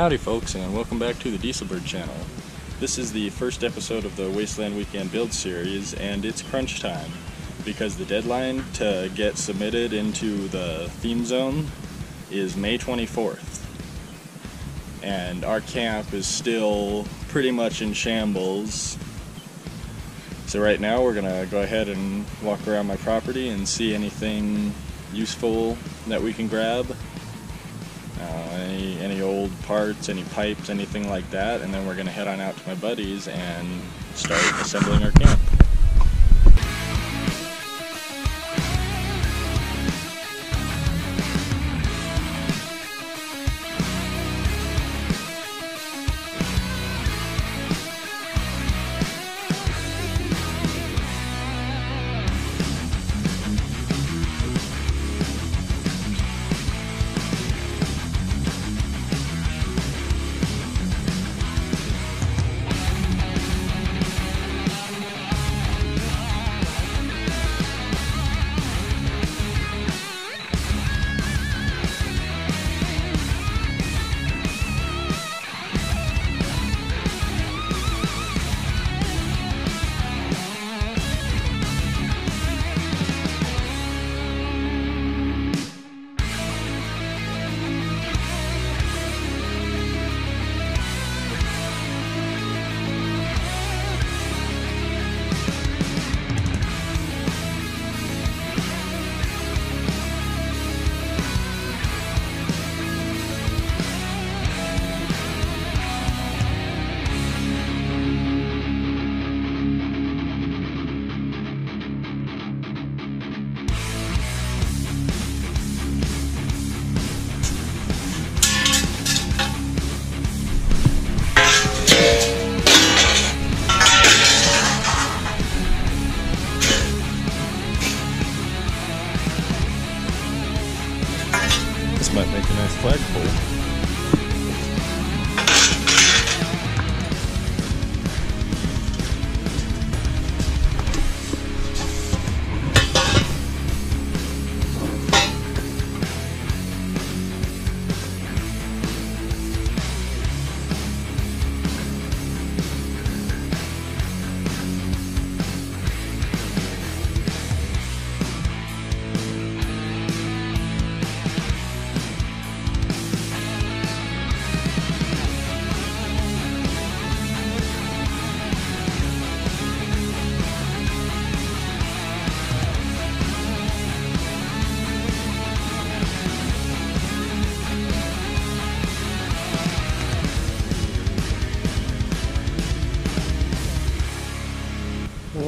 Howdy folks and welcome back to the Dieselbird channel. This is the first episode of the Wasteland Weekend build series and it's crunch time because the deadline to get submitted into the theme zone is May 24th. And our camp is still pretty much in shambles. So right now we're gonna go ahead and walk around my property and see anything useful that we can grab. Old parts, any pipes, anything like that, and then we're gonna head on out to my buddies and start assembling our camp.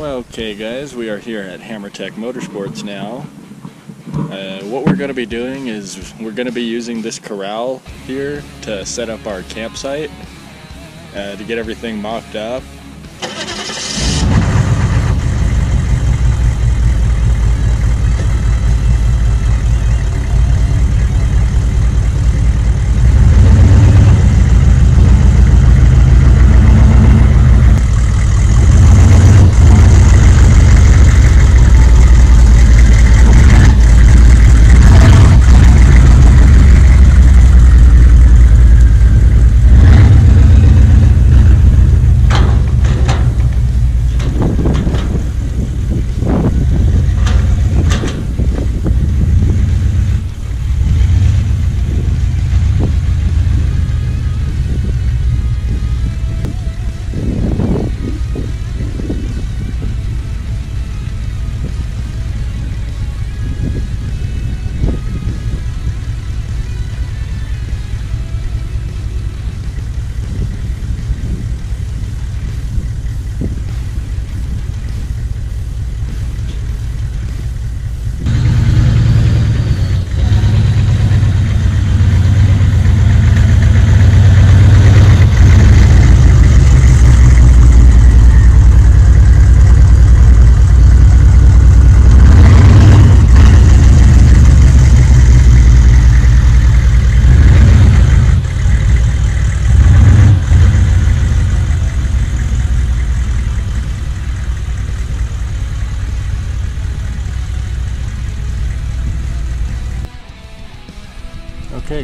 Well, okay, guys, we are here at HammerTech Motorsports now. Uh, what we're going to be doing is we're going to be using this corral here to set up our campsite uh, to get everything mocked up.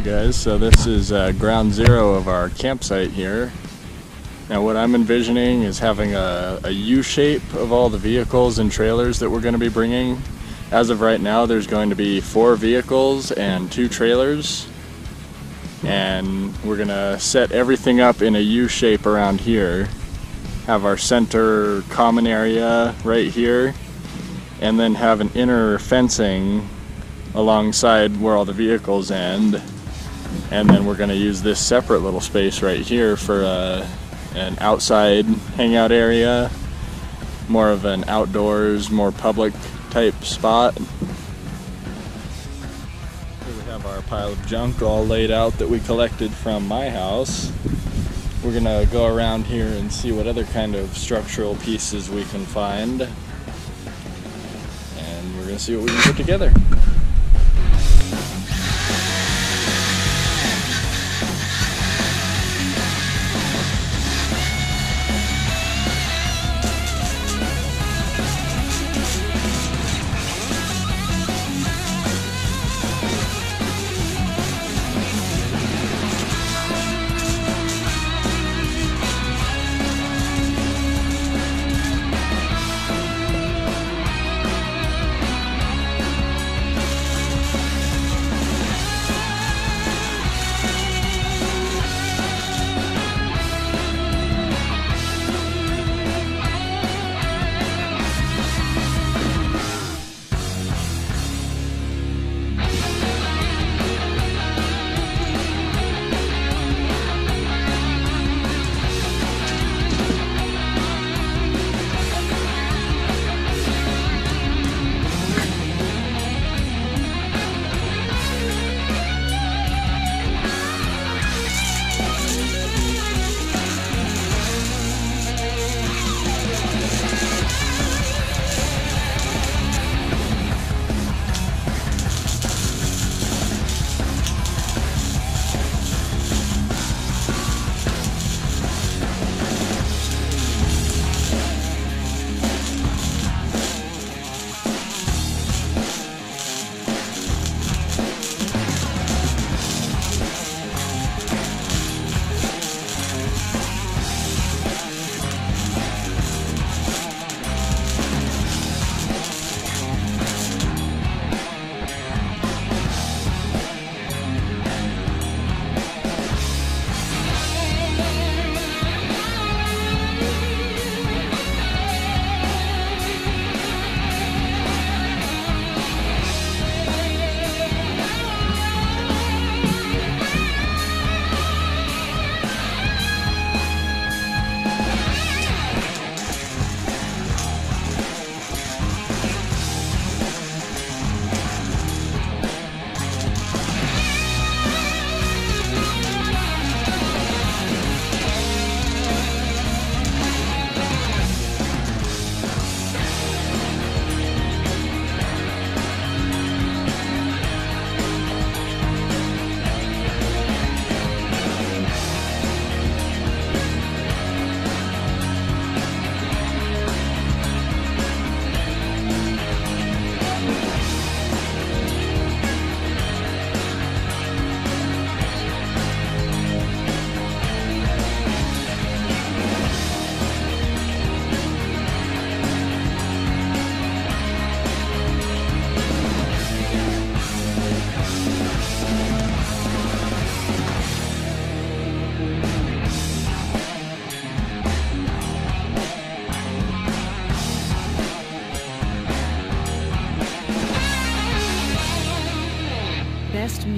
Guys, so this is uh, ground zero of our campsite here. Now what I'm envisioning is having a a U-shape of all the vehicles and trailers that we're going to be bringing. As of right now there's going to be four vehicles and two trailers. And we're going to set everything up in a U-shape around here. Have our center common area right here. And then have an inner fencing alongside where all the vehicles end and then we're going to use this separate little space right here for uh, an outside hangout area more of an outdoors more public type spot. Here we have our pile of junk all laid out that we collected from my house. We're gonna go around here and see what other kind of structural pieces we can find. And we're gonna see what we can put together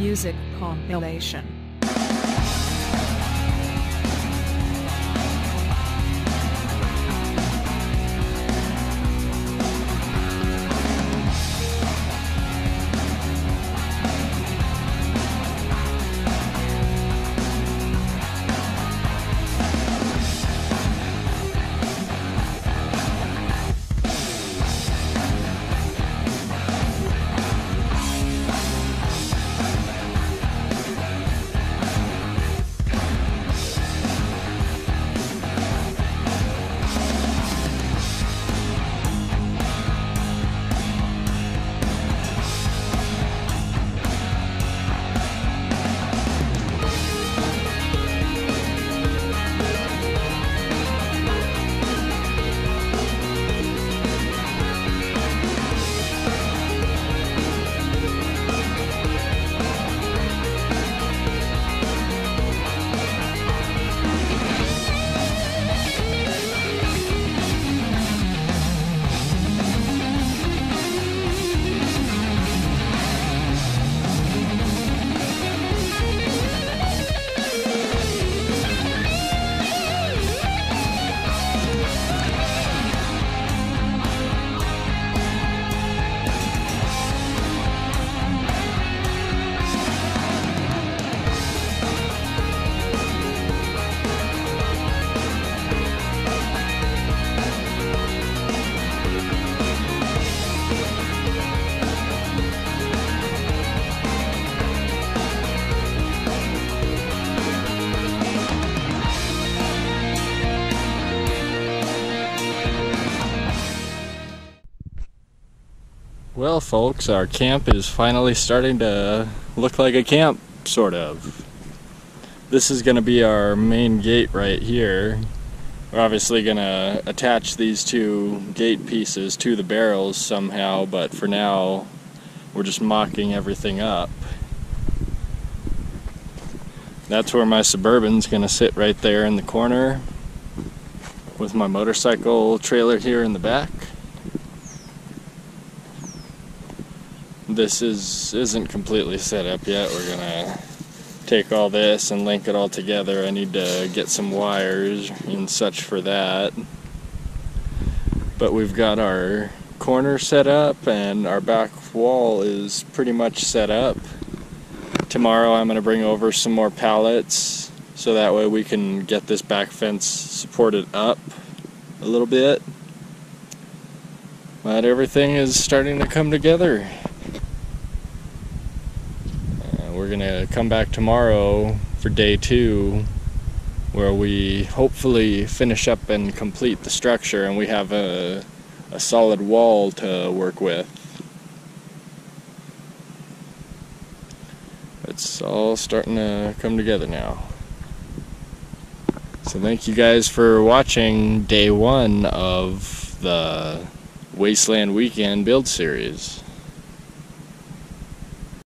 Music Compilation. Well, folks, our camp is finally starting to look like a camp, sort of. This is going to be our main gate right here. We're obviously going to attach these two gate pieces to the barrels somehow, but for now, we're just mocking everything up. That's where my Suburban's going to sit right there in the corner with my motorcycle trailer here in the back. This is isn't completely set up yet. We're gonna take all this and link it all together. I need to get some wires and such for that. But we've got our corner set up and our back wall is pretty much set up. Tomorrow I'm gonna bring over some more pallets so that way we can get this back fence supported up a little bit. But everything is starting to come together we're gonna come back tomorrow for day two where we hopefully finish up and complete the structure and we have a, a solid wall to work with. It's all starting to come together now. So thank you guys for watching day one of the Wasteland Weekend build series.